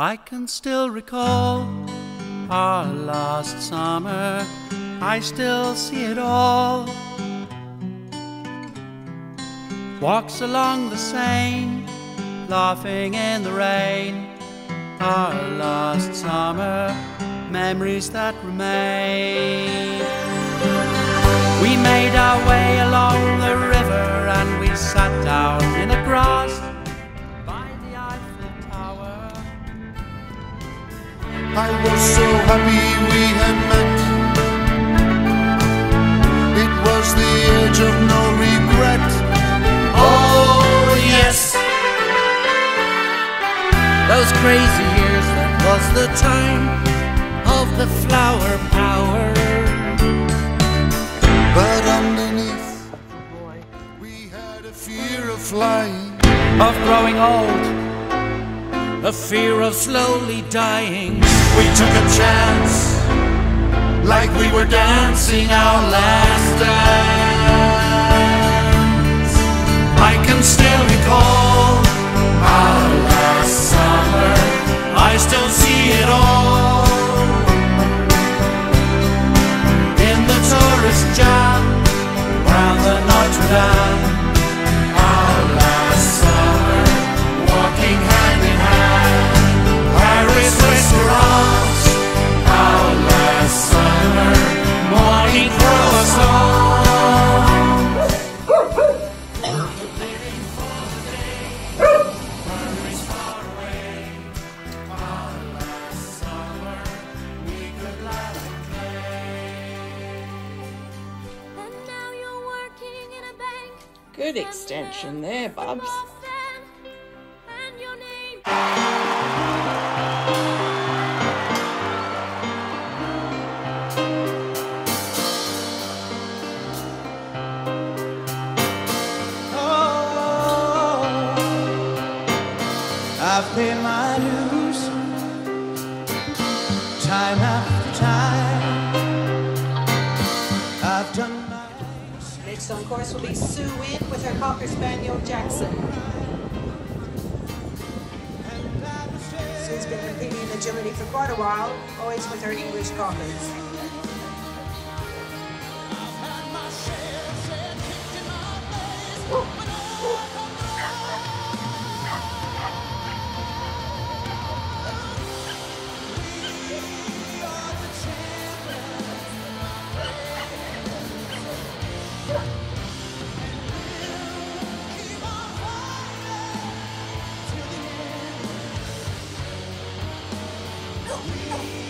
I can still recall our last summer. I still see it all. Walks along the Seine, laughing in the rain. Our last summer, memories that remain. We made our way along the river and we sat down in the grass I was so happy we had met. It was the age of no regret. Oh, yes. Those crazy years, that was the time of the flower power. But underneath, we had a fear of flying. Of growing old, a fear of slowly dying. We took a chance, like we were dancing our last dance. I can still recall our last summer. I still see it all in the tourist jam round the Notre Dame. Extension Cocker Spaniel Jaxon. Sue's been competing in agility for quite a while, always with her English Cockers.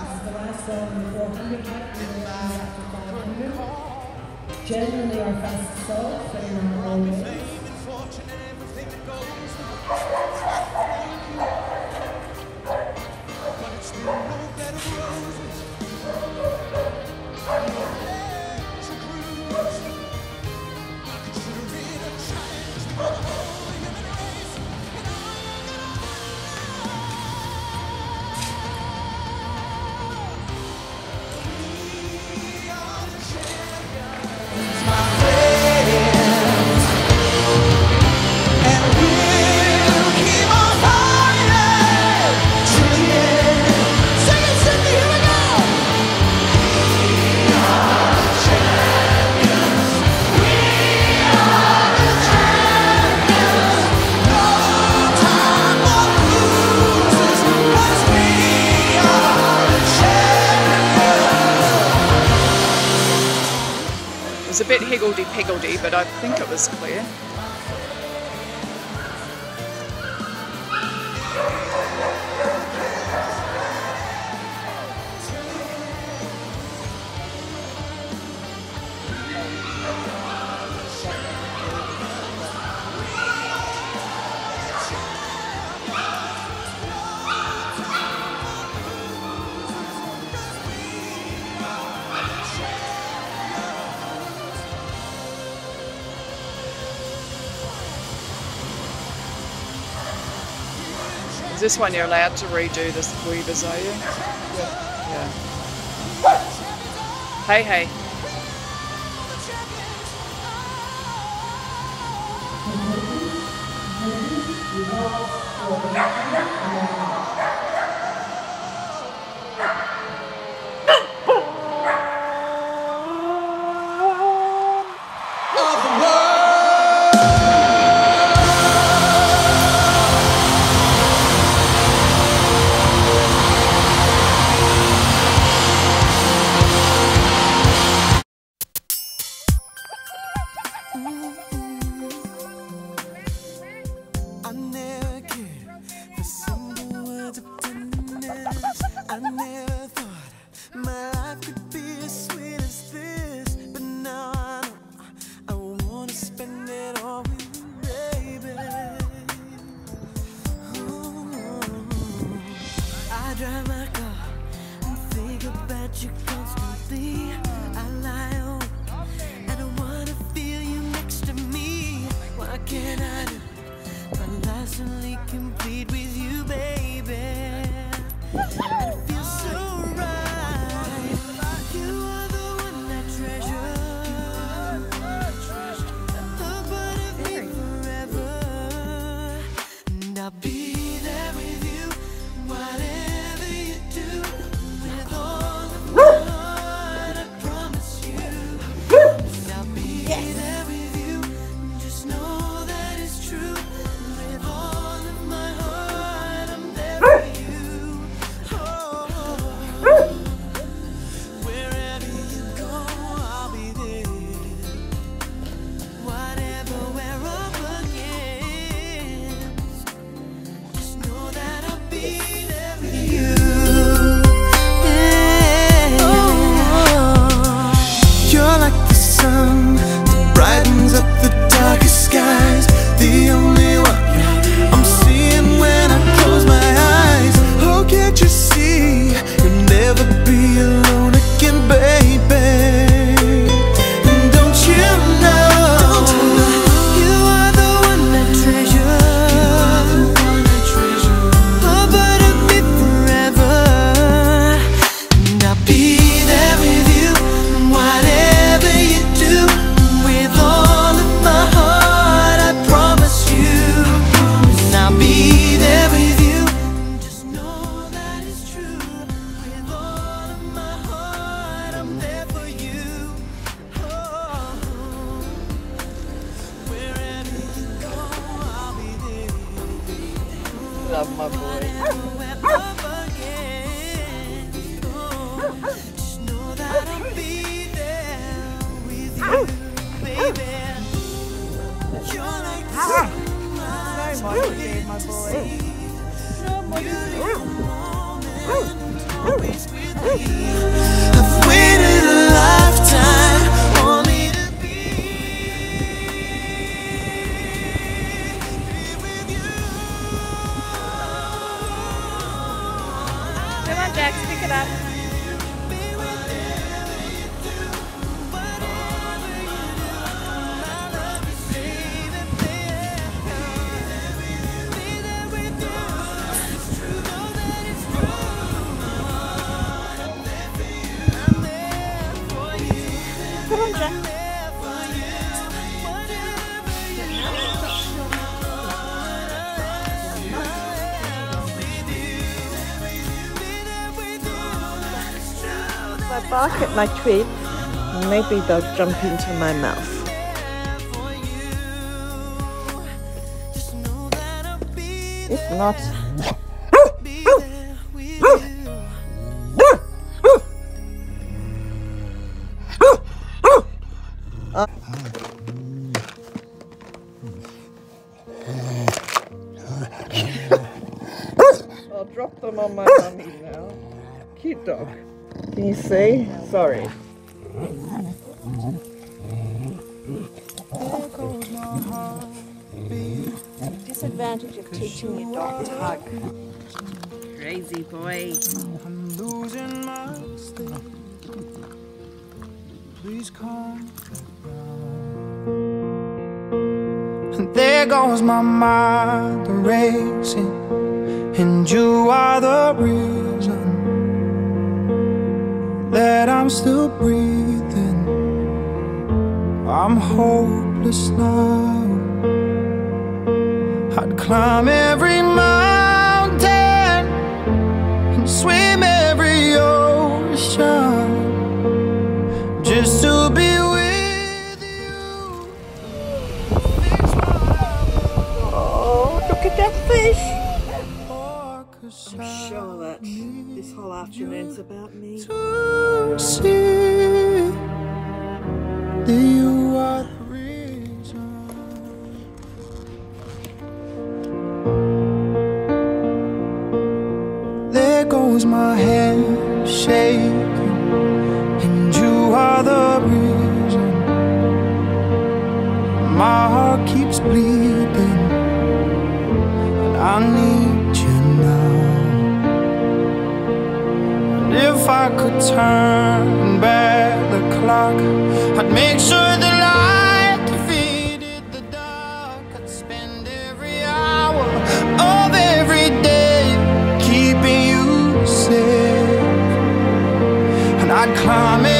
The last song in the 400 count. We're going after 500. Generally our fastest song, so you're always. Was a bit higgledy-piggledy, but I think it was clear. Is this one you're allowed to redo this weavers, are you? Yeah. yeah. Hey, hey. always with me. at my tweet, maybe they'll jump into my mouth. If not, I'll drop them on my tummy now. Cute dog. Can you see? Sorry. Disadvantage of teaching a dog to hug. Crazy boy. I'm losing my sleep. Please come there goes my mind racing, and you are the reason that I'm still breathing. I'm hopeless now. I'd climb every mountain. goes my head shaking, and you are the reason my heart keeps bleeding, and I need you now. And if I could turn back the clock. I'd climb it.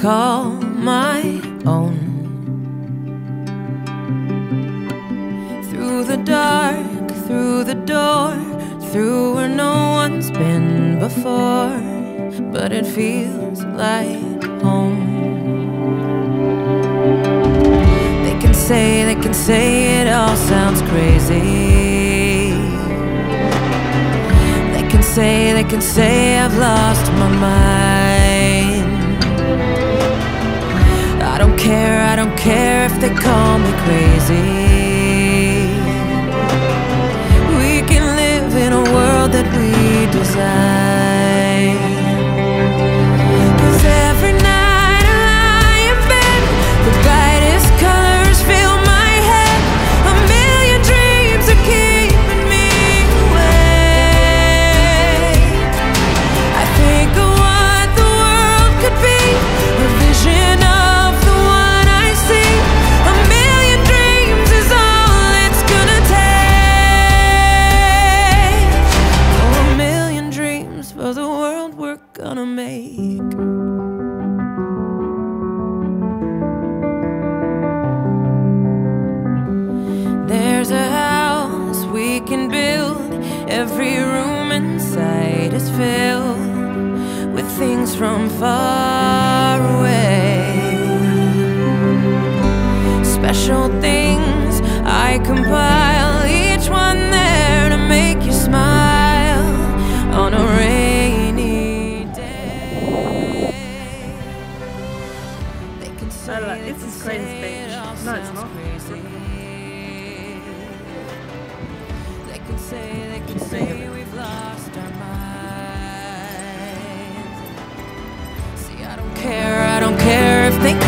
call my own. Through the dark, through the door, through where no one's been before, but it feels like home. They can say, they can say it all sounds crazy. They can say, they can say I've lost my mind. care, I don't care if they call me crazy.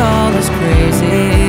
Call us crazy.